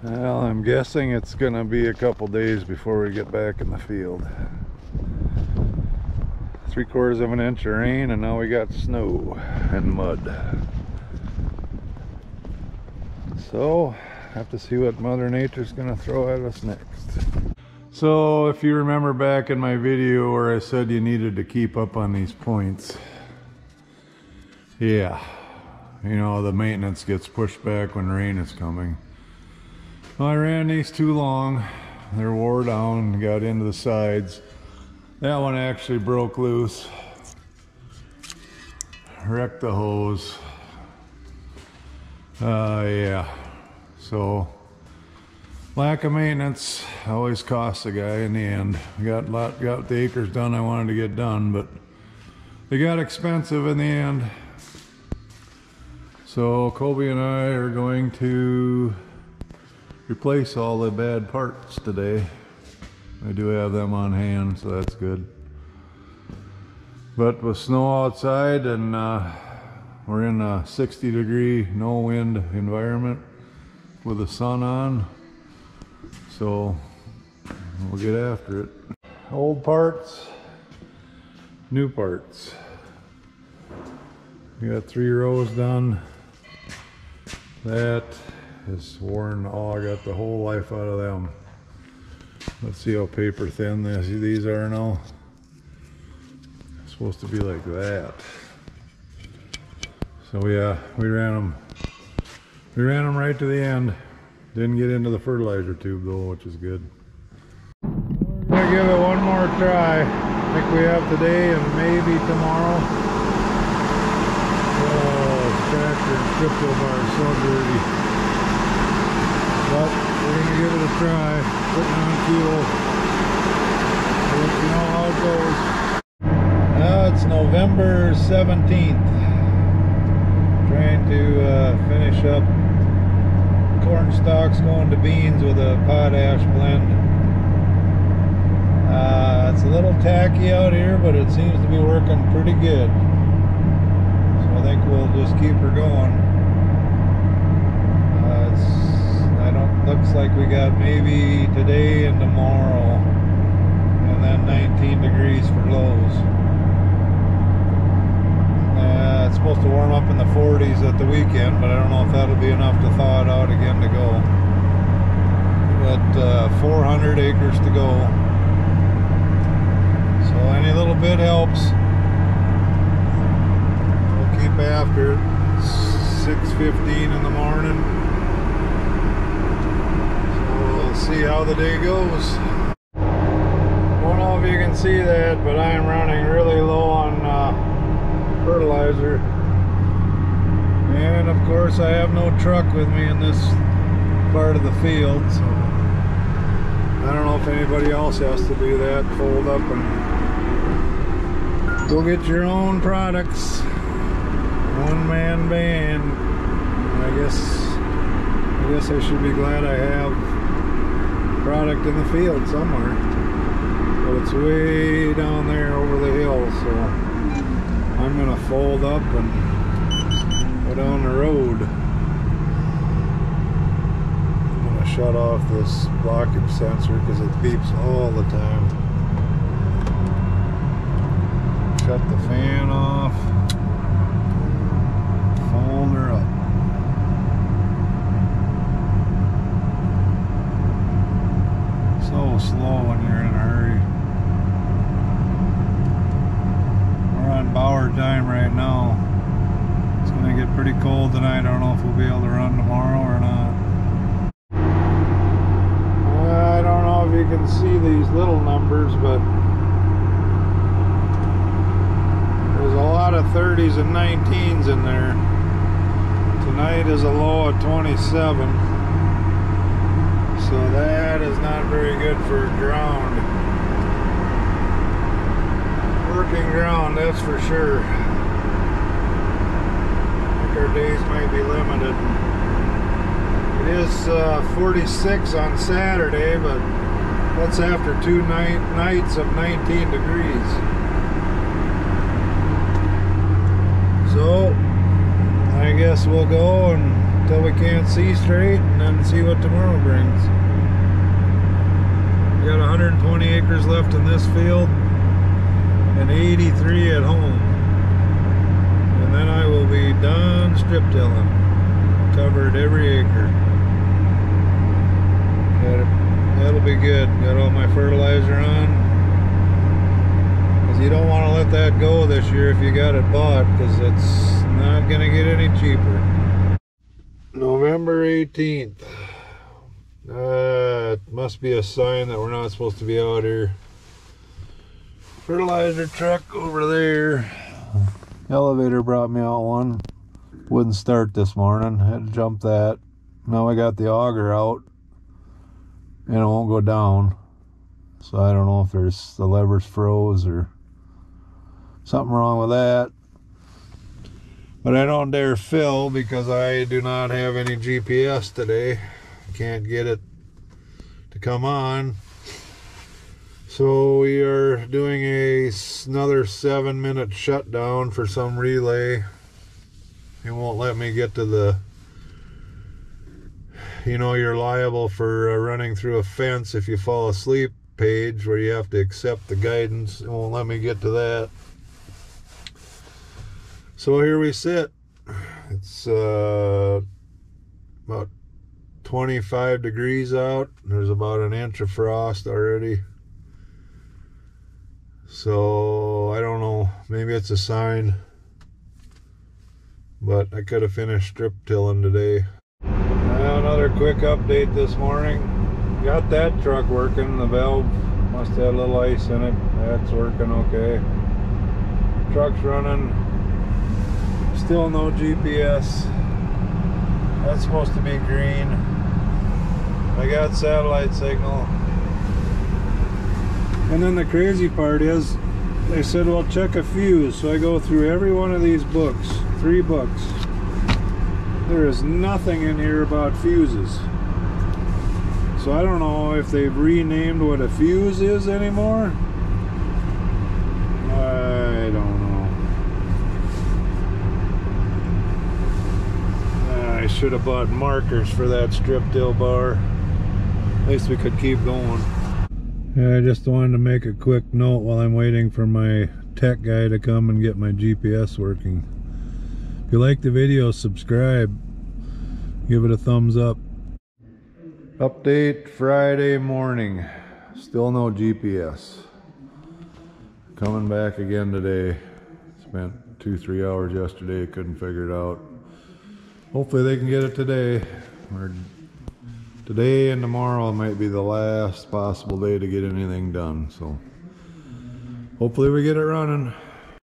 Well, I'm guessing it's gonna be a couple days before we get back in the field. Three quarters of an inch of rain and now we got snow and mud. So, have to see what Mother Nature's gonna throw at us next. So, if you remember back in my video where I said you needed to keep up on these points, yeah, you know, the maintenance gets pushed back when rain is coming. I ran these too long. They're wore down, got into the sides. That one actually broke loose. Wrecked the hose. Uh, yeah. So, lack of maintenance always costs a guy in the end. Got lot, got the acres done I wanted to get done, but they got expensive in the end. So Kobe and I are going to replace all the bad parts today. I do have them on hand, so that's good. But with snow outside and uh, we're in a 60 degree no wind environment with the sun on, so we'll get after it. Old parts, new parts. We got three rows done. That is worn, oh, I got the whole life out of them. Let's see how paper thin this, these are now. It's supposed to be like that. So yeah, we ran them, we ran them right to the end. Didn't get into the fertilizer tube though, which is good. We're gonna give it one more try. I think we have today and maybe tomorrow. Oh, tractor crypto bar so dirty. But we're going to give it a try. Putting on fuel. let you know how it goes. Now it's November 17th. Trying to uh, finish up corn stalks going to beans with a potash blend. Uh, it's a little tacky out here, but it seems to be working pretty good. So I think we'll just keep her going. Looks like we got maybe today and tomorrow. And then 19 degrees for lows uh, it's supposed to warm up in the 40s at the weekend but I don't know if that'll be enough to thaw it out again to go. But uh, 400 acres to go. So any little bit helps. We'll keep after 6.15 in the morning see how the day goes. I Don't know if you can see that, but I am running really low on uh, fertilizer. And of course I have no truck with me in this part of the field, so I don't know if anybody else has to do that, fold up and go get your own products. One man band. I guess I guess I should be glad I have product in the field somewhere. But it's way down there over the hill, so I'm gonna fold up and go down the road. I'm gonna shut off this blockage sensor because it beeps all the time. Shut the fan off. Fold her up. Slow when you're in a hurry. We're on Bauer time right now. It's going to get pretty cold tonight. I don't know if we'll be able to run tomorrow or not. I don't know if you can see these little numbers, but there's a lot of 30s and 19s in there. Tonight is a low of 27. So that is not very good for ground. Working ground, that's for sure. I think our days might be limited. It is uh, 46 on Saturday, but that's after two night nights of 19 degrees. So, I guess we'll go until we can't see straight and then see what tomorrow brings. Got 120 acres left in this field and 83 at home. And then I will be done strip tilling. Covered every acre. That'll be good. Got all my fertilizer on. Because you don't want to let that go this year if you got it bought because it's not going to get any cheaper. November 18th. Uh, it must be a sign that we're not supposed to be out here. Fertilizer truck over there. Elevator brought me out one. Wouldn't start this morning. Had to jump that. Now I got the auger out and it won't go down. So I don't know if there's the levers froze or something wrong with that. But I don't dare fill because I do not have any GPS today. Can't get it to come on. So we are doing a another seven minute shutdown for some relay. It won't let me get to the you know you're liable for uh, running through a fence if you fall asleep page where you have to accept the guidance. It won't let me get to that. So here we sit. It's uh, about 25 degrees out. There's about an inch of frost already. So I don't know. Maybe it's a sign. But I could have finished strip tilling today. Now another quick update this morning. Got that truck working. The valve must have a little ice in it. That's working okay. Truck's running Still no GPS. That's supposed to be green. I got satellite signal. And then the crazy part is, they said, well, check a fuse. So I go through every one of these books, three books. There is nothing in here about fuses. So I don't know if they've renamed what a fuse is anymore. I don't know. I should have bought markers for that strip till bar. At least we could keep going. Yeah, I just wanted to make a quick note while I'm waiting for my tech guy to come and get my GPS working. If you like the video, subscribe. Give it a thumbs up. Update Friday morning. Still no GPS. Coming back again today. Spent two, three hours yesterday. Couldn't figure it out hopefully they can get it today or today and tomorrow might be the last possible day to get anything done so hopefully we get it running